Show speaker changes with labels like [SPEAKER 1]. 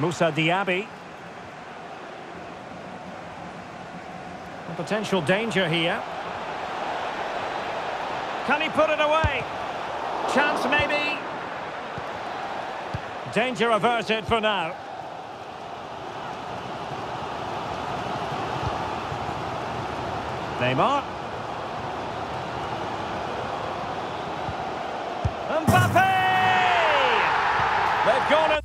[SPEAKER 1] Moussa Diaby. A potential danger here. Can he put it away? Chance maybe. Danger averted for now. Neymar. Mbappe! They've gone